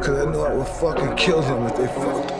Cause I knew I would fucking kill them if they fucked.